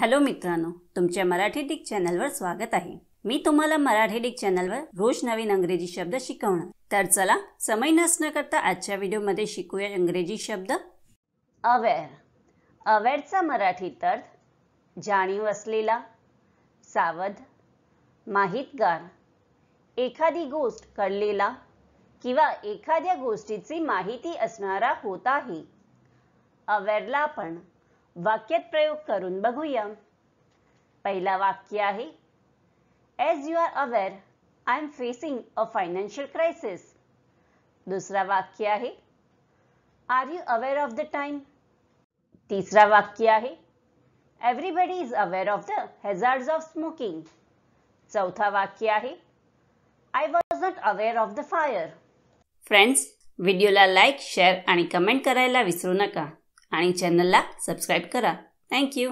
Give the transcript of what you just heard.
Hello मित्रांनो तुमच्या Marathi Dick चॅनलवर स्वागत आहे. मी तुम्हाला मराठी डिक चॅनलवर रोज नवीन अंग्रेजी शब्द शिकवणार. तर चला समय नसणं करता आजच्या व्हिडिओमध्ये शिकूया इंग्रजी शब्द. अवेअर. अवेअरचा मराठी अर्थ जाणीव असलेला सावध माहितगार. एखादी गोष्ट कळलेला किंवा एखाद्या गोष्टीची माहिती असणारा होत आहे अवेअरला आपण वाक्यात प्रयोग करून बघूया. पहिला वाक्य आहे as you are aware I am facing a financial crisis दुसरा वाक्य आहे are you aware of the time तिसरा वाक्य आहे everybody is aware of the hazards of smoking चौथा वाक्य आहे I was not aware of the fire friends व्हिडिओला लाईक शेअर आणि कमेंट करायला विसरू नका. आणि चॅनलला सबस्क्राईब करा. थँक्यू